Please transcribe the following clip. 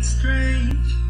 think it's strange.